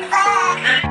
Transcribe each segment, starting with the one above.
back.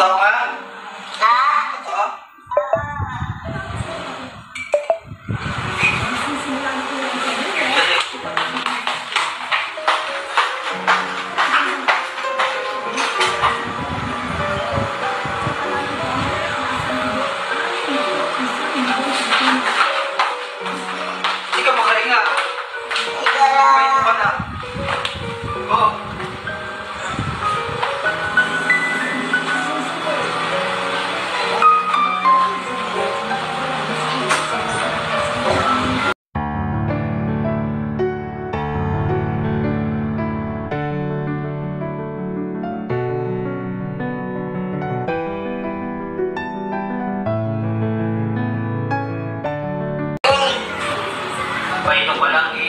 Taat kan? Sabay na palang